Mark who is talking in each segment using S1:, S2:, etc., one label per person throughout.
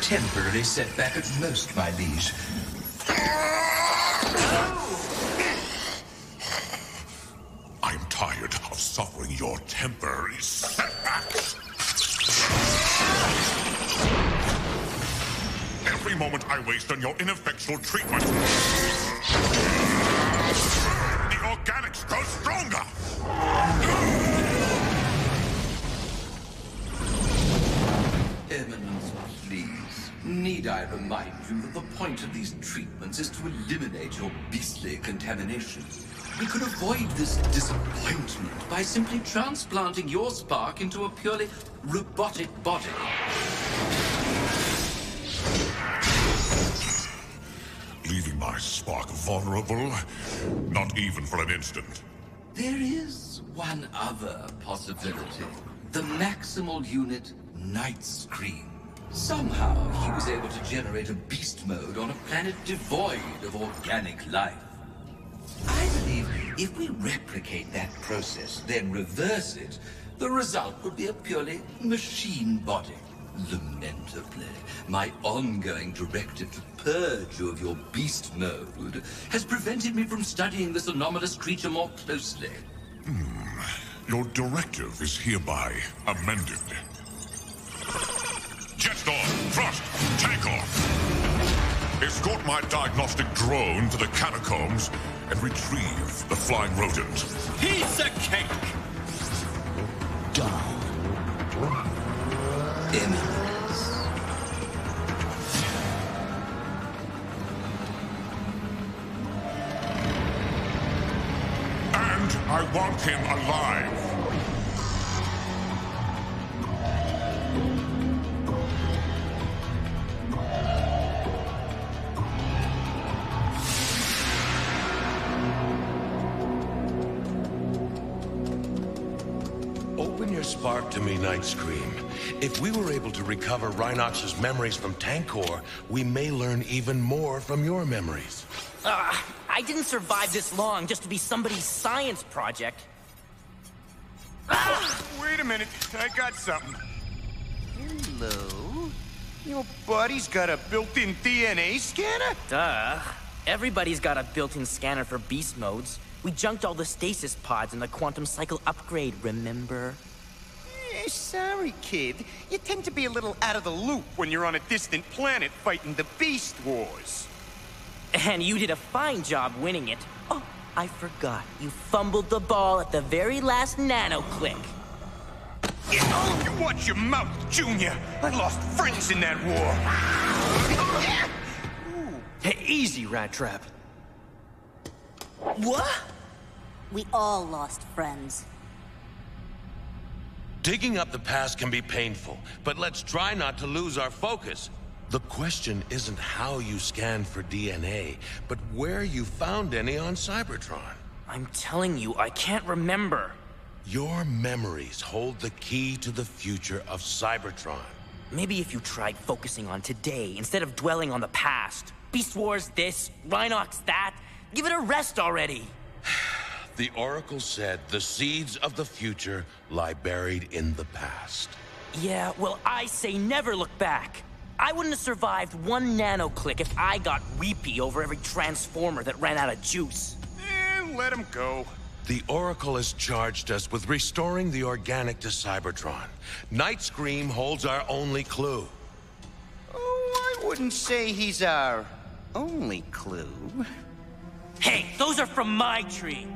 S1: temporary setback at most, my liege.
S2: I'm tired of suffering your temporary setbacks. Every moment I waste on your ineffectual treatment,
S1: I remind you that the point of these treatments is to eliminate your beastly contamination? We could avoid this disappointment by simply transplanting your spark into a purely robotic body.
S2: Leaving my spark vulnerable? Not even for an instant.
S1: There is one other possibility. The maximal unit, Nightscream. Somehow he was able to generate a beast mode on a planet devoid of organic life. I believe if we replicate that process, then reverse it, the result would be a purely machine body. Lamentably, my ongoing directive to purge you of your beast mode has prevented me from studying this anomalous creature more closely. Hmm.
S2: Your directive is hereby amended. Jetstorm, thrust, tank off. Escort my diagnostic drone to the catacombs and retrieve the flying rodent.
S3: Piece of cake!
S1: Eminence.
S2: And I want him alive.
S4: Spark to me, Nightscream. If we were able to recover Rhinox's memories from Tankor, we may learn even more from your memories.
S5: Ah, I didn't survive this long just to be somebody's science project. Ah!
S3: Wait a minute, I got something.
S6: Hello? Your buddy's got a built-in DNA scanner?
S5: Duh. Everybody's got a built-in scanner for beast modes. We junked all the stasis pods in the quantum cycle upgrade, remember?
S6: Eh, sorry, kid. You tend to be a little out of the loop when you're on a distant planet fighting the Beast Wars.
S5: And you did a fine job winning it. Oh, I forgot. You fumbled the ball at the very last nano click.
S6: Yeah, oh, you watch your mouth, Junior. I lost friends in that war.
S3: Hey, easy, Rattrap.
S5: What?
S7: We all lost friends.
S4: Digging up the past can be painful, but let's try not to lose our focus. The question isn't how you scanned for DNA, but where you found any on Cybertron.
S5: I'm telling you, I can't remember.
S4: Your memories hold the key to the future of Cybertron.
S5: Maybe if you tried focusing on today instead of dwelling on the past. Beast Wars this, Rhinox that. Give it a rest already.
S4: The Oracle said the seeds of the future lie buried in the past.
S5: Yeah, well, I say never look back. I wouldn't have survived one nano click if I got weepy over every transformer that ran out of juice.
S6: Eh, let him go.
S4: The Oracle has charged us with restoring the organic to Cybertron. Nightscream holds our only clue.
S6: Oh, I wouldn't say he's our only clue.
S5: Hey, those are from my tree.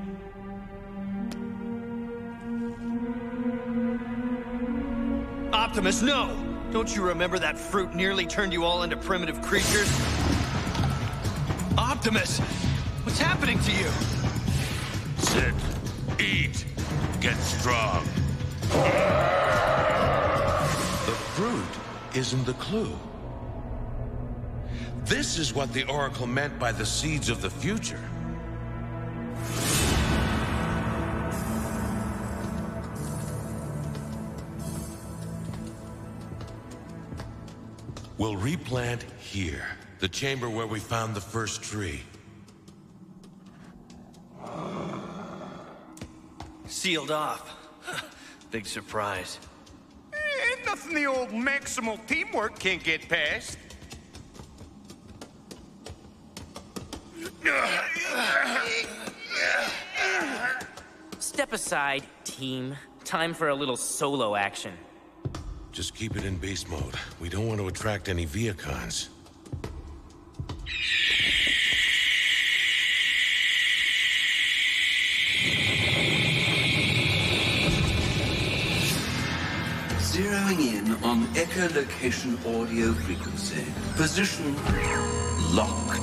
S3: Optimus, no! Don't you remember that fruit nearly turned you all into primitive creatures? Optimus! What's happening to you?
S2: Sit, eat, get strong.
S4: The fruit isn't the clue. This is what the Oracle meant by the seeds of the future. We'll replant here, the chamber where we found the first tree.
S3: Sealed off. Big surprise.
S6: Eh, nothing Nothing the old maximal teamwork can't get past.
S5: Step aside, team. Time for a little solo action.
S4: Just keep it in base mode. We don't want to attract any Vehicons.
S1: Zeroing in on echolocation audio frequency. Position locked.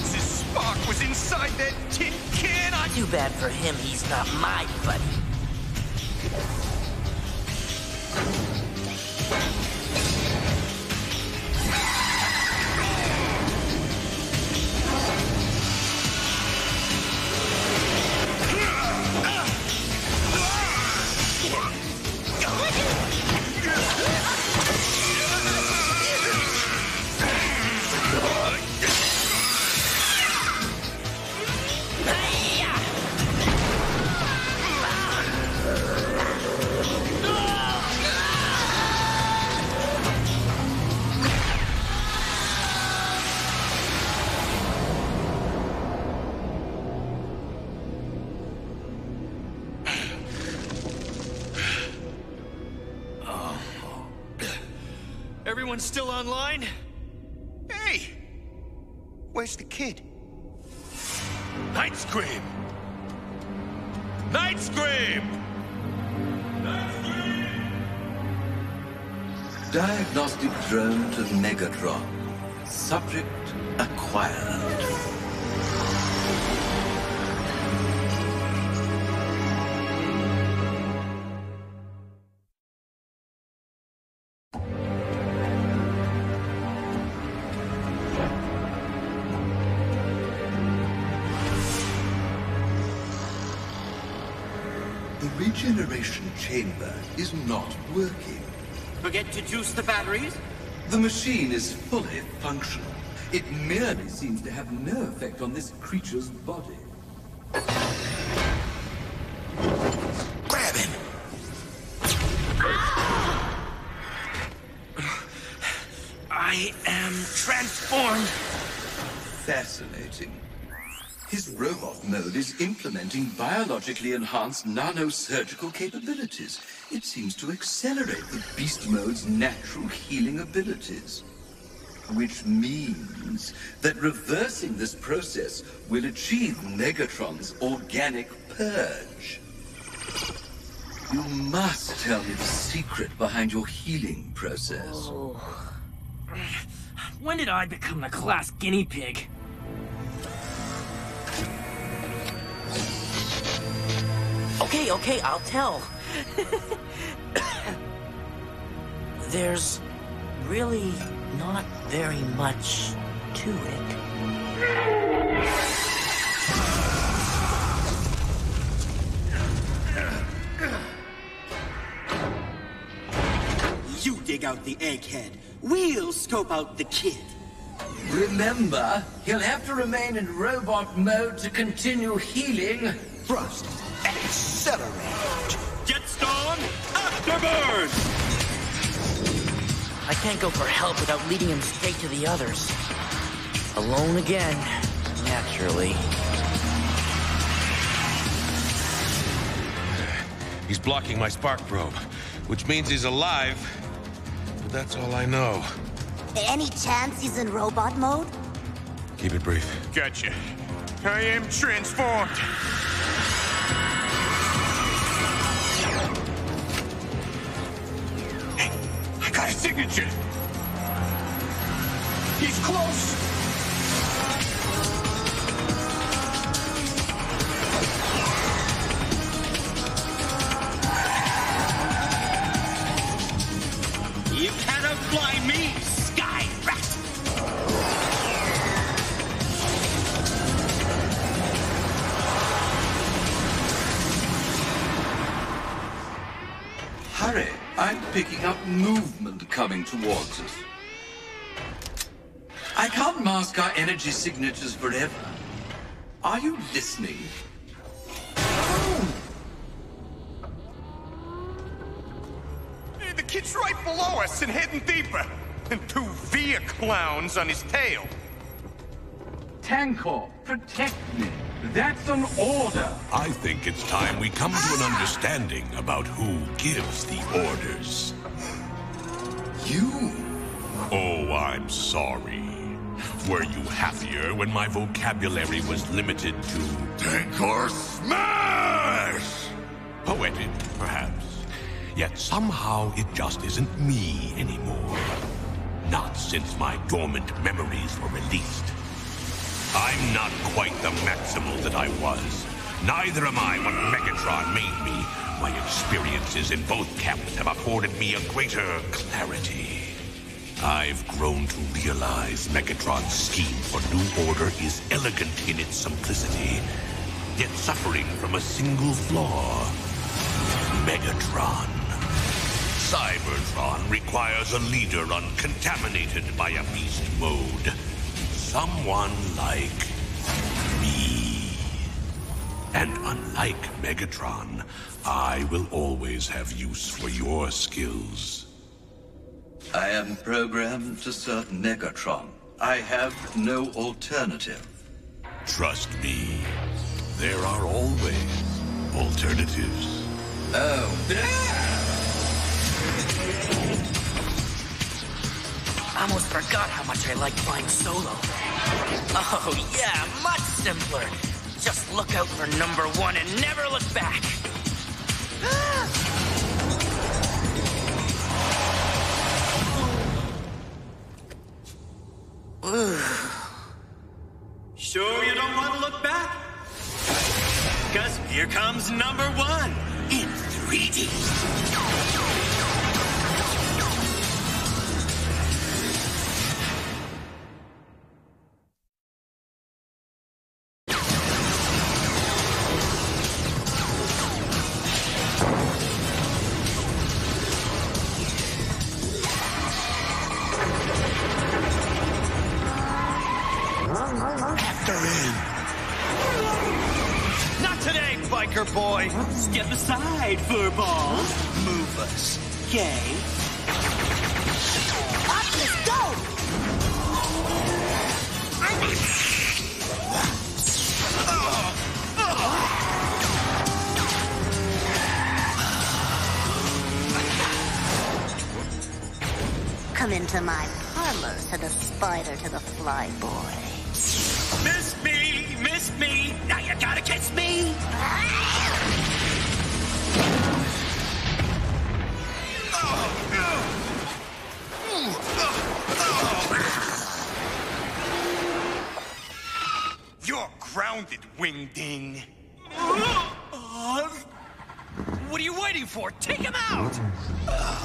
S6: Know spark was inside that tin can, I...
S5: Too bad for him, he's not my buddy.
S3: Everyone's still online?
S6: Hey, where's the kid?
S4: Nightscream! Night Scream!
S1: Diagnostic drone to Megatron. Subject acquired. Regeneration chamber is not working.
S3: Forget to juice the batteries?
S1: The machine is fully functional. It merely seems to have no effect on this creature's body.
S4: Grab him!
S3: I am transformed.
S1: Fascinating. His robot mode is implementing biologically enhanced nanosurgical capabilities. It seems to accelerate the beast mode's natural healing abilities. Which means that reversing this process will achieve Megatron's organic purge. You must tell me the secret behind your healing process. Oh.
S5: When did I become the class guinea pig? Okay, okay, I'll tell. There's really not very much to it.
S8: You dig out the egghead. We'll scope out the kid.
S1: Remember, he'll have to remain in robot mode to continue healing.
S9: Thrust. Accelerate.
S8: Jetstorm, afterburn!
S5: I can't go for help without leading him straight to the others. Alone again, naturally.
S4: He's blocking my spark probe, which means he's alive. But that's all I know.
S7: Any chance he's in robot mode?
S4: Keep it brief.
S6: Gotcha. I am transformed. Signature. He's close.
S1: Picking up movement coming towards us. I can't mask our energy signatures forever. Are you listening?
S6: Hey, the kid's right below us and heading deeper. And two Vehicons on his tail.
S1: Tankor, protect me. That's an order.
S2: I think it's time we come to an understanding about who gives the orders.
S1: You.
S2: Oh, I'm sorry. Were you happier when my vocabulary was limited to Tankor Smash? Poetic, perhaps. Yet somehow it just isn't me anymore. Not since my dormant memories were released. I'm not quite the Maximal that I was. Neither am I what Megatron made me. My experiences in both camps have afforded me a greater clarity. I've grown to realize Megatron's scheme for New Order is elegant in its simplicity, yet suffering from a single flaw. Megatron. Cybertron requires a leader uncontaminated by a beast mode. Someone like me. And unlike Megatron, I will always have use for your skills.
S1: I am programmed to serve Megatron. I have no alternative.
S2: Trust me, there are always alternatives.
S1: Oh,
S5: Almost forgot how much I like flying solo. Oh, yeah, much simpler. Just look out for number one and never look back.
S8: Sure you don't want to look back? Because here comes number one in 3D.
S3: Biker boy!
S8: Step aside, furball.
S3: Move us.
S8: Okay.
S7: Optimus, go! Come into my parlor, said the spider to the fly boy.
S8: Miss me, miss me. Now you gotta kiss me.
S6: Ah! ring ding.
S3: Uh, what are you waiting for? Take him out!
S7: Uh.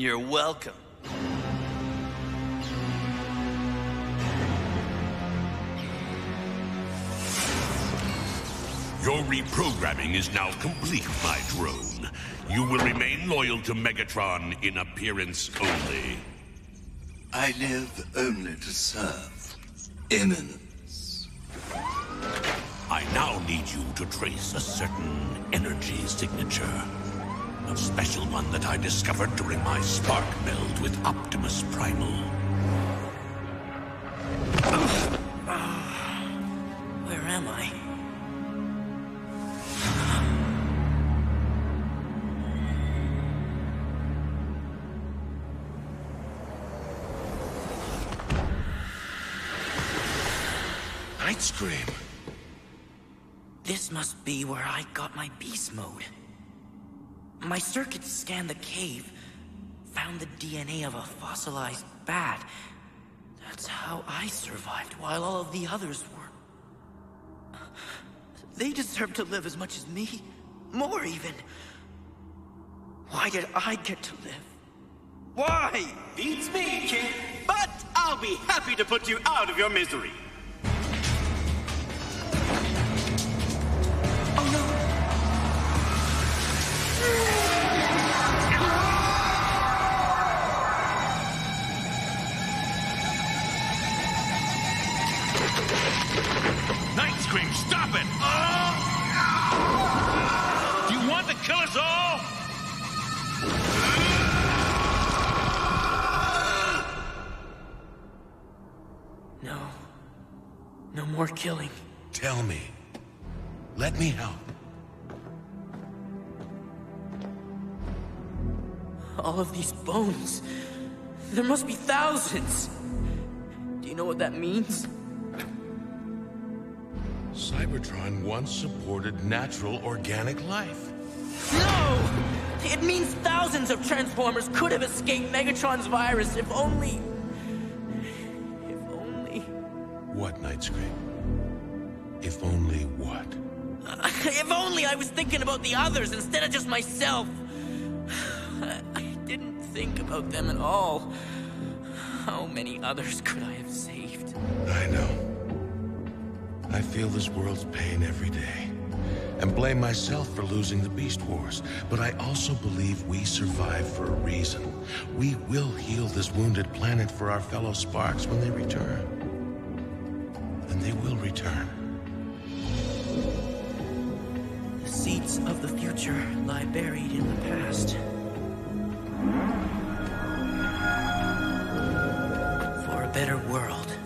S3: You're welcome.
S2: Your reprogramming is now complete, my drone. You will remain loyal to Megatron in appearance only.
S1: I live only to serve. Eminence.
S2: I now need you to trace a certain energy signature. A special one that I discovered during my spark meld with Optimus Primal.
S5: Where am I?
S4: Nightscream.
S5: This must be where I got my beast mode. My circuits scanned the cave, found the DNA of a fossilized bat. That's how I survived while all of the others were. They deserve to live as much as me. More even. Why did I get to live? Why?
S8: Beats me, kid. But I'll be happy to put you out of your misery.
S5: More killing.
S4: Tell me. Let me help.
S5: All of these bones. There must be thousands. Do you know what that means?
S4: Cybertron once supported natural organic life.
S5: No! It means thousands of Transformers could have escaped Megatron's virus if only. If only.
S4: What, Nightscream? If only
S5: I was thinking about the others instead of just myself. I didn't think about them at all. How many others could I have saved?
S4: I know. I feel this world's pain every day. And blame myself for losing the Beast Wars. But I also believe we survive for a reason. We will heal this wounded planet for our fellow Sparks when they return. And they will return.
S5: Seeds of the future lie buried in the past. For a better world.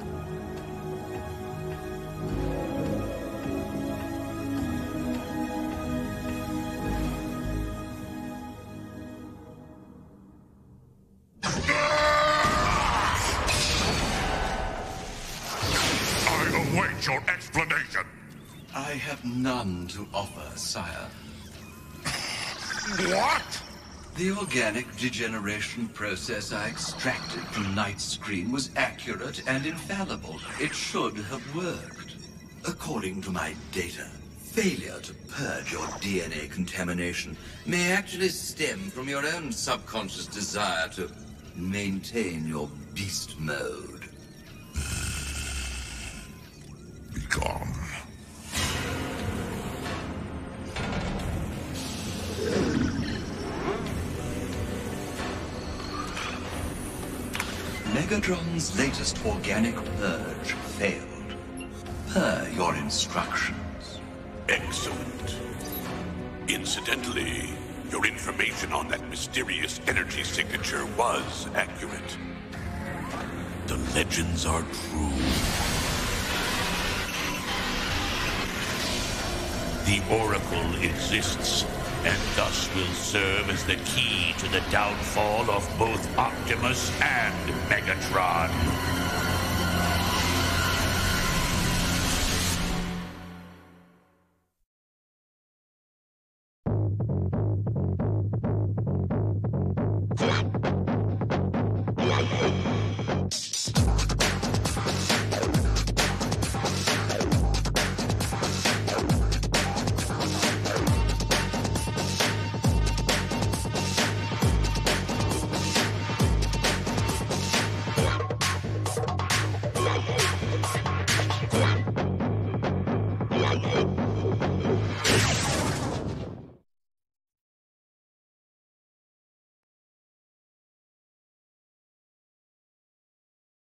S2: I await your explanation.
S1: I have none to offer, sire.
S2: What?
S1: The organic degeneration process I extracted from Nightscream was accurate and infallible. It should have worked. According to my data, failure to purge your DNA contamination may actually stem from your own subconscious desire to maintain your beast mode.
S2: Begone.
S1: Megatron's latest organic purge failed. Per your instructions.
S2: Excellent. Incidentally, your information on that mysterious energy signature was accurate. The legends are true. The Oracle exists, and thus will serve as the key to the downfall of both Optimus and Megatron.